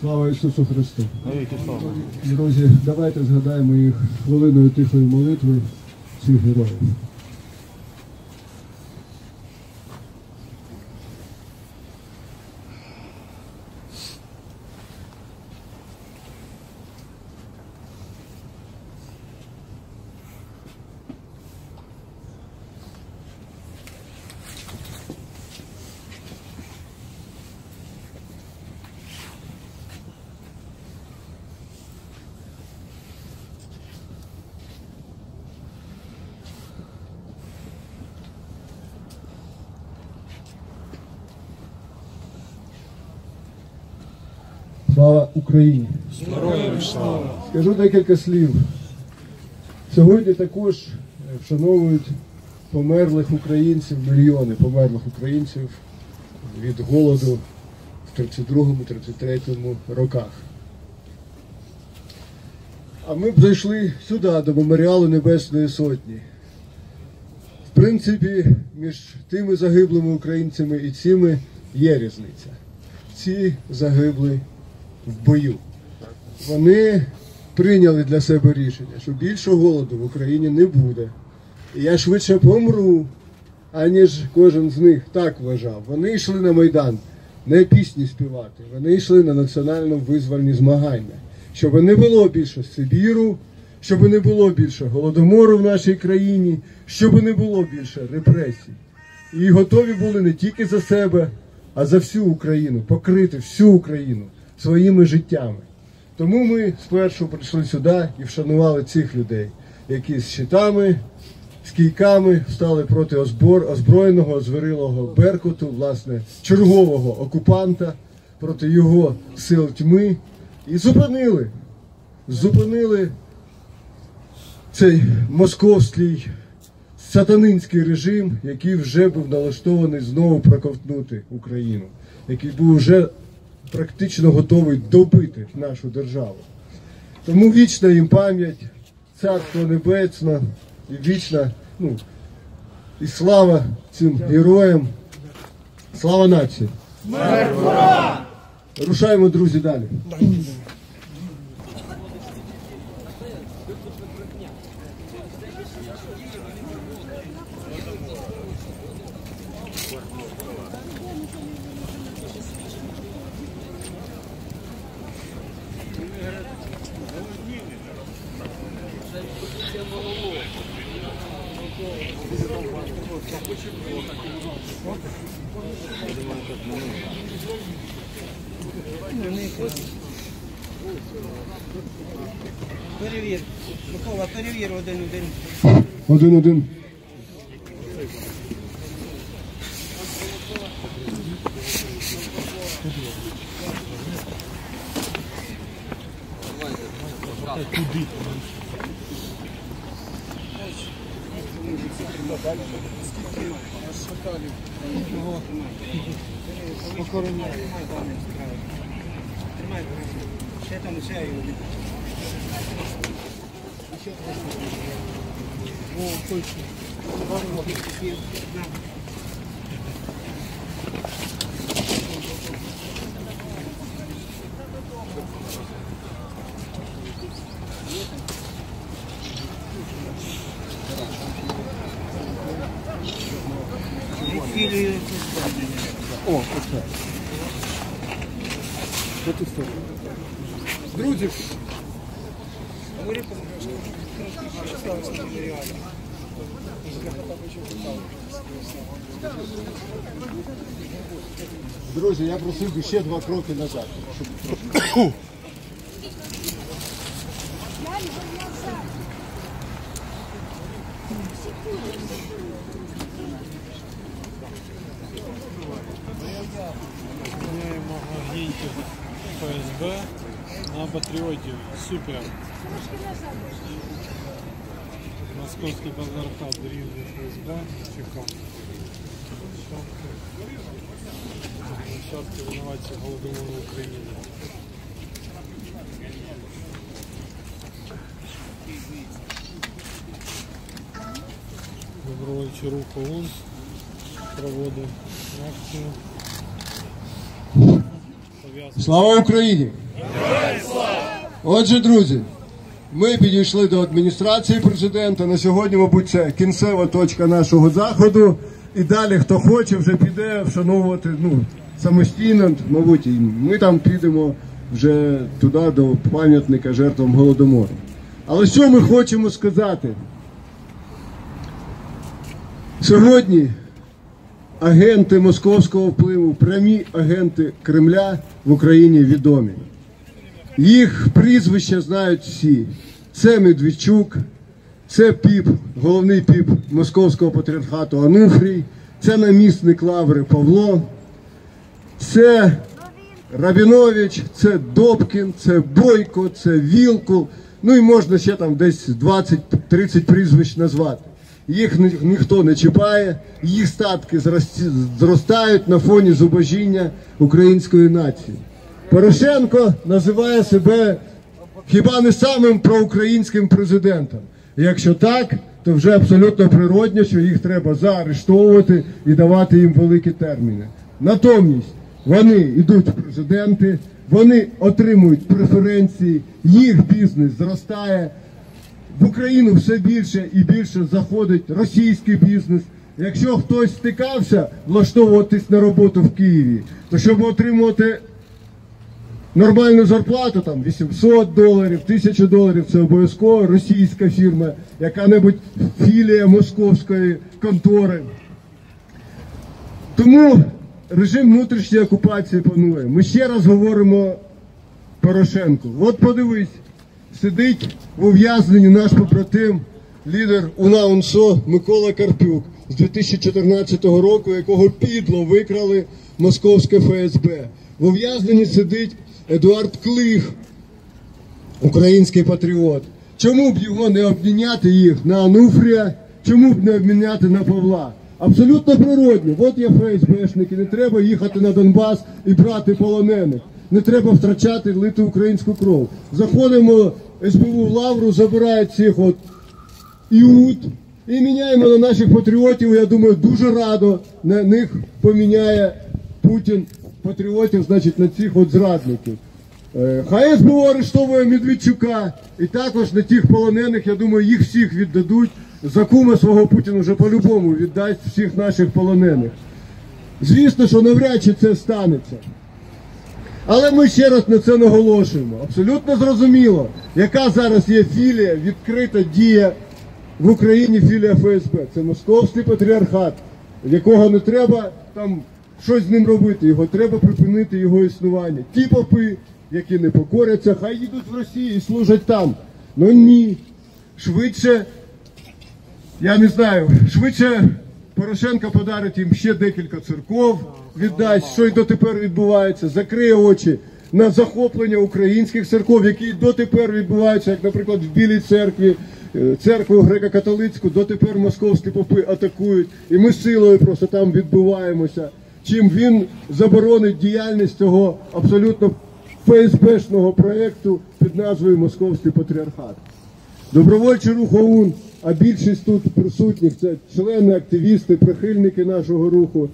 Слава Ісусу Христу! Друзі, давайте згадаємо їх хвилиною тихої молитви цих героїв. Слава Україні! Скажу декілька слів. Сьогодні також е, вшановують померлих українців, мільйони померлих українців від голоду в 32-33 роках. А ми б зайшли сюди, до меморіалу Небесної Сотні. В принципі, між тими загиблими українцями і цими є різниця. Ці загибли в бою. Вони прийняли для себе рішення, що більше голоду в Україні не буде. І я швидше помру, аніж кожен з них так вважав. Вони йшли на Майдан не пісні співати, вони йшли на національно визвольні змагання, щоб не було більше Сибіру, щоб не було більше голодомору в нашій країні, щоб не було більше репресій. І готові були не тільки за себе, а за всю Україну, покрити всю Україну своїми життями. Тому ми спершу прийшли сюди і вшанували цих людей, які з щитами, з кійками стали проти озброєного, звірилого Беркуту, власне, чергового окупанта, проти його сил тьми. І зупинили, зупинили цей московський сатанинський режим, який вже був налаштований знову проковтнути Україну, який був вже практично готовий добити нашу державу. Тому вічна їм пам'ять, царство небесне і вічна, ну, і слава цим героям. Слава нації! Рушаємо, друзі, далі. Перевір. Микола, перевір Один-один. Один-один. Тримай. Ще там, ще його. О, точно. Відхилює От і все. Друзі, Говори по-англійськи. Осталось на меморіалі. друзі, я просив би ще два кроки назад. Міняємо агентів ФСБ на патріотів. Супер. Московський патриархат дорівнює ФСБ. Чекав. Нащадки винуватці голодомору в Україні. Добровольчий рух ОУН. проводив акцію. Слава Україні! Отже, друзі, ми підійшли до адміністрації президента. На сьогодні, мабуть, це кінцева точка нашого заходу. І далі, хто хоче, вже піде вшановувати ну, самостійно, мабуть, і ми там підемо вже туди до пам'ятника жертвам голодомору. Але що ми хочемо сказати? Сьогодні агенти московського впливу, прямі агенти Кремля в Україні відомі. Їх прізвища знають всі. Це Медведчук, це піп, головний піп Московського патріархату Ануфрій, це намісник Лаври Павло, це Рабінович, це Добкін, це Бойко, це Вілкул. Ну і можна ще там десь 20-30 прізвищ назвати. Їх ні- ніхто не чіпає, їх статки зростають на фоні зубожіння української нації. Порошенко називає себе хіба не самим проукраїнським президентом. Якщо так, то вже абсолютно природньо, що їх треба заарештовувати і давати їм великі терміни. Натомість вони йдуть в президенти, вони отримують преференції, їх бізнес зростає. В Україну все більше і більше заходить російський бізнес. Якщо хтось стикався влаштовуватись на роботу в Києві, то щоб отримувати нормальну зарплату, там 800 доларів, 1000 доларів, це обов'язково російська фірма, яка-небудь філія московської контори. Тому режим внутрішньої окупації панує. Ми ще раз говоримо Порошенку. От подивись, сидить в ув'язненні наш побратим, лідер УНА УНСО Микола Карпюк з 2014 року, якого підло викрали московське ФСБ. В ув'язненні сидить Едуард Клих, український патріот. Чому б його не обміняти їх на Ануфрія? Чому б не обміняти на Павла? Абсолютно природно. От є ФСБшники, не треба їхати на Донбас і брати полонених. Не треба втрачати, лити українську кров. Заходимо СБУ лавру, забирають цих от іуд і міняємо на наших патріотів. Я думаю, дуже радо на них поміняє Путін патріотів, значить, на цих от зрадників. Е, Хай СБУ арештовує Медведчука і також на тих полонених, я думаю, їх всіх віддадуть. За кума свого Путін вже по-любому віддасть всіх наших полонених. Звісно, що навряд чи це станеться. Але ми ще раз на це наголошуємо. Абсолютно зрозуміло, яка зараз є філія, відкрита дія в Україні філія ФСБ. Це московський патріархат, якого не треба там щось з ним робити. Його треба припинити його існування. Ті попи, які не покоряться, хай їдуть в Росію і служать там. Ну ні. Швидше я не знаю, швидше Порошенко подарить їм ще декілька церков, віддасть, що й дотепер відбувається, закриє очі на захоплення українських церков, які дотепер відбуваються, як, наприклад, в Білій церкві, е, церкву греко-католицьку, дотепер московські попи атакують, і ми силою просто там відбуваємося. Чим він заборонить діяльність цього абсолютно ФСБшного проєкту під назвою Московський патріархат. Добровольчий рух ОУН, а більшість тут присутніх це члени, активісти, прихильники нашого руху.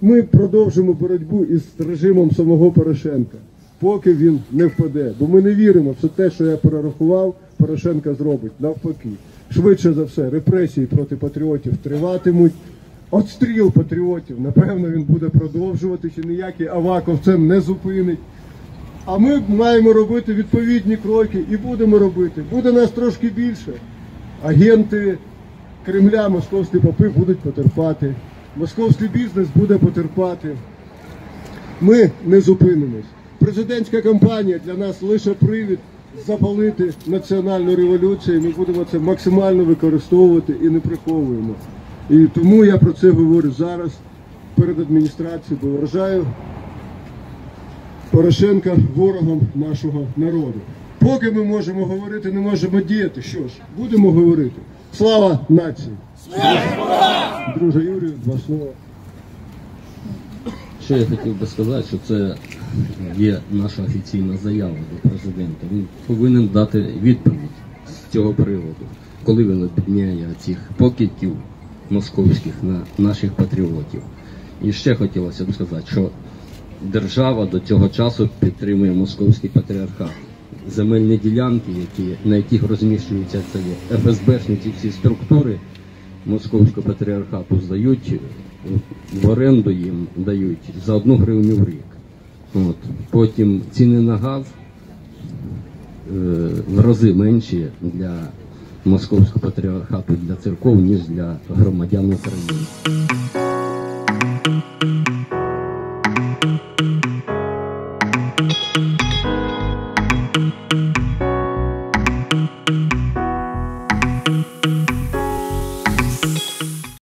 Ми продовжимо боротьбу із режимом самого Порошенка, поки він не впаде. Бо ми не віримо, що те, що я перерахував, Порошенка зробить. Навпаки, швидше за все, репресії проти патріотів триватимуть. Отстріл патріотів, напевно, він буде продовжуватися. Ніякий Аваков це не зупинить. А ми маємо робити відповідні кроки і будемо робити. Буде нас трошки більше. Агенти Кремля, московські попи будуть потерпати. Московський бізнес буде потерпати. Ми не зупинимось. Президентська кампанія для нас лише привід запалити національну революцію. Ми будемо це максимально використовувати і не приховуємо. І тому я про це говорю зараз перед адміністрацією, бо вважаю Порошенка ворогом нашого народу. Поки ми можемо говорити, не можемо діяти. Що ж, будемо говорити. Слава нації! Друже Юрію, два слова. Що я хотів би сказати, що це є наша офіційна заява до президента. Він повинен дати відповідь з цього приводу, коли він об'єднає цих покидьків московських на наших патріотів. І ще хотілося б сказати, що держава до цього часу підтримує московський патріархат. Земельні ділянки, які, на яких розміщуються це є ФСБшні ці всі структури московського патріархату здають в оренду їм дають за одну гривню в рік. От. Потім ціни на газ е, в рази менші для московського патріархату, для церков, ніж для громадян України.